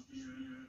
Spirit.